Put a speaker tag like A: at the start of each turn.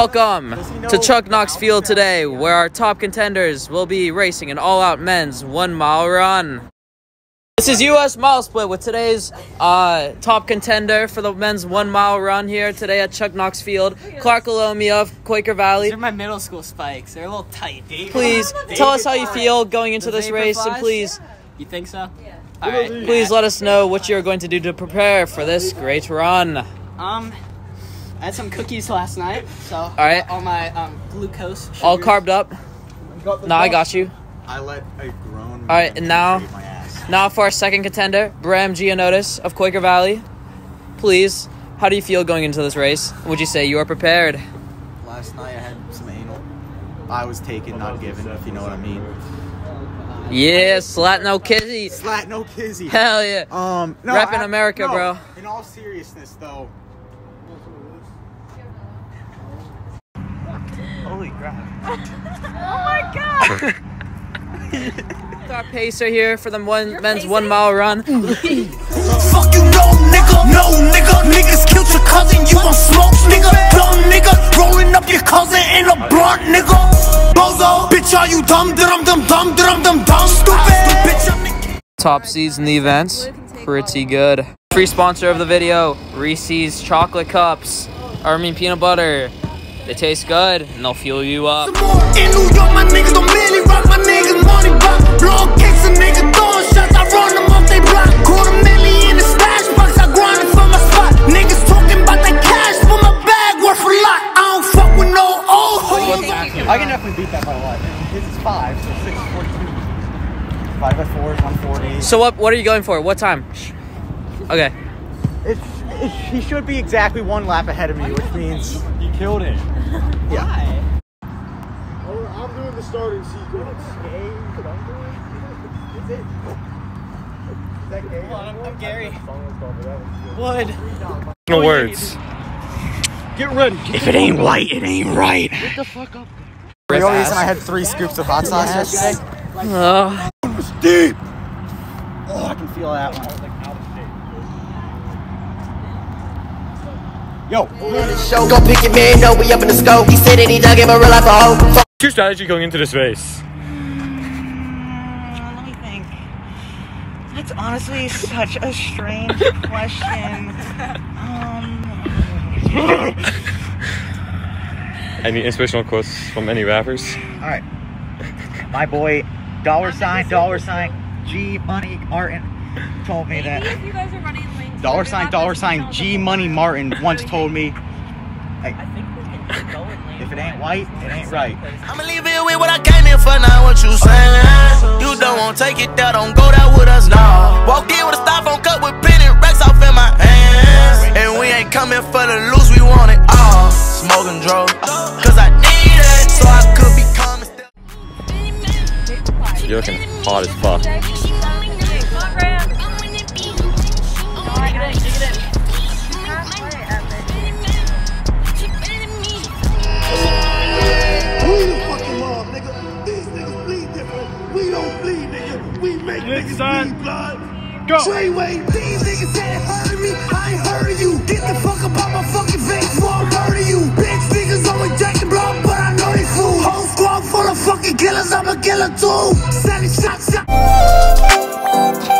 A: Welcome to Chuck Knox Field today, where our top contenders will be racing an all-out men's one-mile run. This is U.S. Mile Split with today's uh, top contender for the men's one-mile run here today at Chuck Knox Field, Clark Alomia of Quaker Valley.
B: These are my middle school spikes. They're a little tight.
A: Please tell us how you feel going into this race, and please,
B: You think so? Yeah. All right.
A: please let us know what you're going to do to prepare for this great run.
B: Um, I had some cookies last night, so all
A: right.
B: all my um, glucose.
A: All
B: sugars.
A: carved up. Now I got you.
C: I let a grown.
A: All right, and now-
C: shave my ass.
A: Now for our second contender, Bram Gianotis of Quaker Valley. Please, how do you feel going into this race? Would you say you are prepared?
C: Last night I had some anal. I was taken, not given, if you know what I mean.
A: Yeah, slat no kizzy.
C: Slat no kizzy.
A: Hell yeah.
C: Um, no,
A: Reppin'
C: I-
A: America,
C: no,
A: bro.
C: In all seriousness, though. Holy crap! Oh my god!
A: Our pacer here for the one men's one mile run.
D: Fuck you, no nigga, no nigga. Niggas killed your cousin, you gon' smoke, nigga. Dumb nigga, rolling up your cousin in a blunt, nigga. Bozo, bitch, are you dumb, dum dum dum dum dum dum? Stupid, bitch, I'm the king.
A: Top seeds in the events. Pretty good. Free sponsor of the video, Reese's chocolate cups. Or I mean peanut butter. They taste good and they'll fuel you up.
D: In New York, my niggas don't merely rock, my niggas money rock. Blow kicks a nigga throwing shots, I run them off they block. Quarter million in the stash box, I grind it for my spot. Niggas talking about that cash for my bag, worth a lot. I don't fuck with no old hoes.
C: I can definitely beat that by a lot. His is five, so six forty-two. Five by four is one forty.
A: So what what are you going for? What time? Okay.
C: It's, it, he should be exactly one lap ahead of me, which means
E: You killed it.
C: yeah.
E: I'm doing the starting sequence.
C: Is it? Is that gay?
B: I'm Gary.
E: Wood.
B: Wood.
E: No words. Get ready.
C: If it ain't white, it ain't right.
E: the fuck up.
C: The real reason I had three scoops of hot sauce yesterday.
A: Ugh.
C: Deep. Oh, I can feel that one. Yo,
F: Show. Go pick your man, no, we up in the scope. He said that he dug him a real life a hoe.
E: What's your strategy going into this race?
G: Let me think. That's honestly such a strange question. Um,
E: Any inspirational quotes from any rappers?
C: all right. My boy, dollar sign, dollar sign, G Money Martin, told me that.
H: Maybe if you guys are running links,
C: Dollar sign, dollar sign, G Money Martin once told me, hey,
G: I think we can keep going.
C: if it ain't white, it ain't right.
D: I'ma leave it with what I came in for, not what you saying. You don't want to take it there, don't go there with us now. Walked in with a styrofoam cup with pen and racks off in my hands. And we ain't coming for the loose, we want it all. Smoking drugs, cause I need it, so I could be calm and still.
E: You're looking hot as fuck.
D: Treyway, these niggas said it hurt me. I ain't heard of you. Get the fuck up out my fucking face before I murder you. Bitch niggas always jacking blood, but I know they fool. Whole squad full of fucking killers. I'm a killer too. Sending shots. shot-